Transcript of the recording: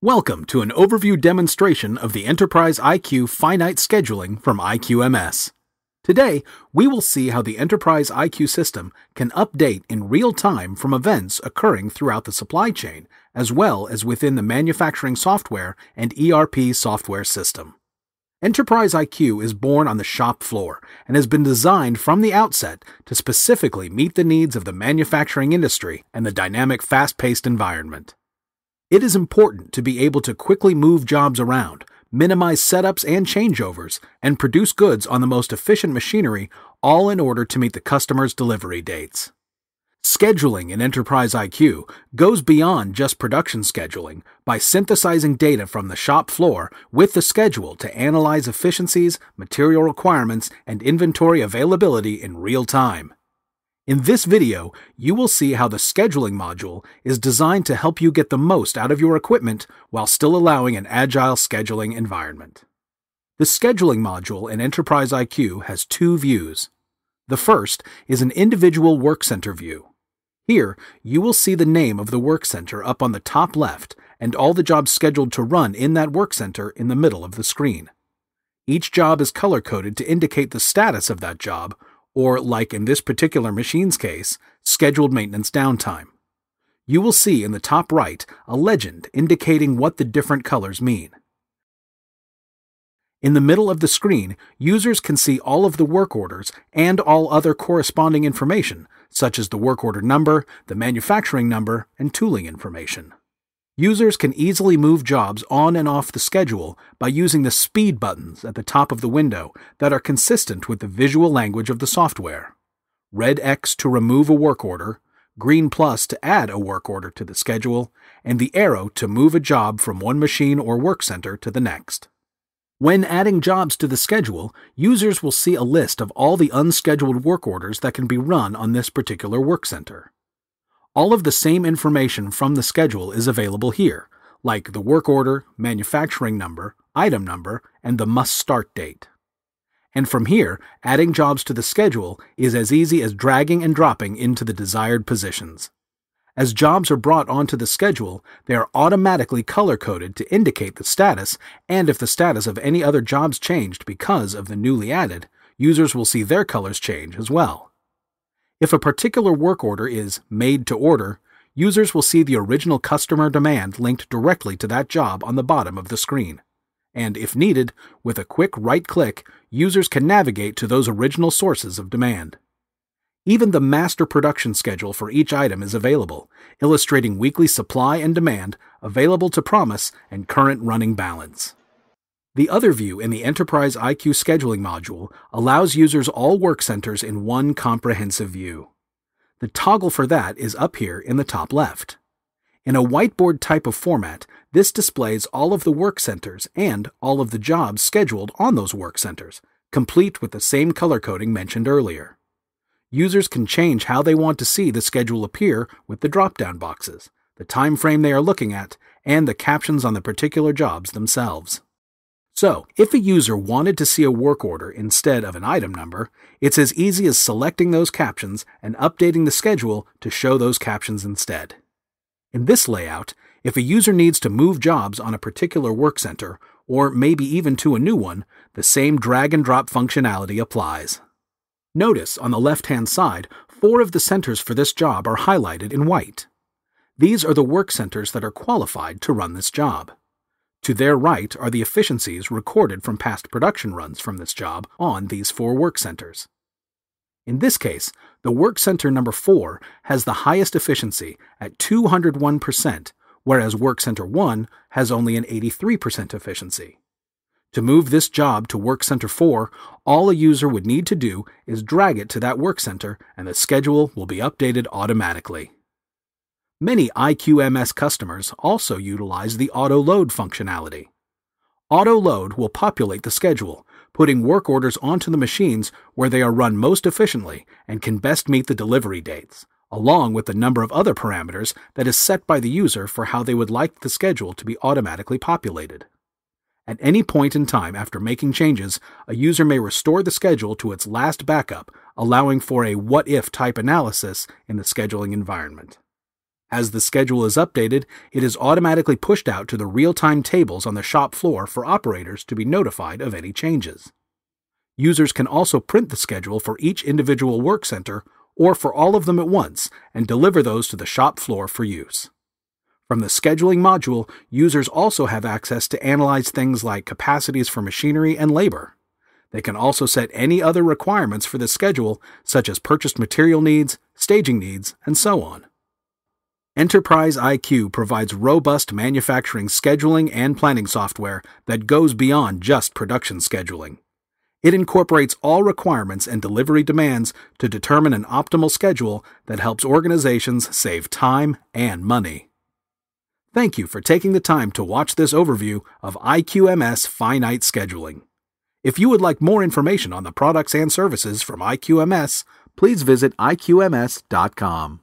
Welcome to an overview demonstration of the Enterprise IQ finite scheduling from IQMS. Today, we will see how the Enterprise IQ system can update in real time from events occurring throughout the supply chain, as well as within the manufacturing software and ERP software system. Enterprise IQ is born on the shop floor and has been designed from the outset to specifically meet the needs of the manufacturing industry and the dynamic, fast paced environment. It is important to be able to quickly move jobs around, minimize setups and changeovers, and produce goods on the most efficient machinery, all in order to meet the customer's delivery dates. Scheduling in Enterprise IQ goes beyond just production scheduling by synthesizing data from the shop floor with the schedule to analyze efficiencies, material requirements, and inventory availability in real time. In this video, you will see how the scheduling module is designed to help you get the most out of your equipment while still allowing an agile scheduling environment. The scheduling module in Enterprise IQ has two views. The first is an individual work center view. Here, you will see the name of the work center up on the top left and all the jobs scheduled to run in that work center in the middle of the screen. Each job is color coded to indicate the status of that job or, like in this particular machine's case, scheduled maintenance downtime. You will see in the top right a legend indicating what the different colors mean. In the middle of the screen, users can see all of the work orders and all other corresponding information, such as the work order number, the manufacturing number, and tooling information. Users can easily move jobs on and off the schedule by using the speed buttons at the top of the window that are consistent with the visual language of the software. Red X to remove a work order, green plus to add a work order to the schedule, and the arrow to move a job from one machine or work center to the next. When adding jobs to the schedule, users will see a list of all the unscheduled work orders that can be run on this particular work center. All of the same information from the schedule is available here, like the work order, manufacturing number, item number, and the must start date. And from here, adding jobs to the schedule is as easy as dragging and dropping into the desired positions. As jobs are brought onto the schedule, they are automatically color coded to indicate the status, and if the status of any other jobs changed because of the newly added, users will see their colors change as well. If a particular work order is made to order, users will see the original customer demand linked directly to that job on the bottom of the screen. And if needed, with a quick right click, users can navigate to those original sources of demand. Even the master production schedule for each item is available, illustrating weekly supply and demand, available to promise, and current running balance. The other view in the Enterprise IQ scheduling module allows users all work centers in one comprehensive view. The toggle for that is up here in the top left. In a whiteboard type of format, this displays all of the work centers and all of the jobs scheduled on those work centers, complete with the same color coding mentioned earlier. Users can change how they want to see the schedule appear with the drop-down boxes, the time frame they are looking at, and the captions on the particular jobs themselves. So, if a user wanted to see a work order instead of an item number, it's as easy as selecting those captions and updating the schedule to show those captions instead. In this layout, if a user needs to move jobs on a particular work center, or maybe even to a new one, the same drag and drop functionality applies. Notice on the left hand side, four of the centers for this job are highlighted in white. These are the work centers that are qualified to run this job. To their right are the efficiencies recorded from past production runs from this job on these four work centers. In this case, the work center number 4 has the highest efficiency at 201%, whereas work center 1 has only an 83% efficiency. To move this job to work center 4, all a user would need to do is drag it to that work center and the schedule will be updated automatically. Many IQMS customers also utilize the auto load functionality. Auto load will populate the schedule, putting work orders onto the machines where they are run most efficiently and can best meet the delivery dates, along with the number of other parameters that is set by the user for how they would like the schedule to be automatically populated. At any point in time after making changes, a user may restore the schedule to its last backup, allowing for a what if type analysis in the scheduling environment. As the schedule is updated, it is automatically pushed out to the real time tables on the shop floor for operators to be notified of any changes. Users can also print the schedule for each individual work center or for all of them at once and deliver those to the shop floor for use. From the scheduling module, users also have access to analyze things like capacities for machinery and labor. They can also set any other requirements for the schedule, such as purchased material needs, staging needs, and so on. Enterprise IQ provides robust manufacturing scheduling and planning software that goes beyond just production scheduling. It incorporates all requirements and delivery demands to determine an optimal schedule that helps organizations save time and money. Thank you for taking the time to watch this overview of IQMS Finite Scheduling. If you would like more information on the products and services from IQMS, please visit IQMS.com.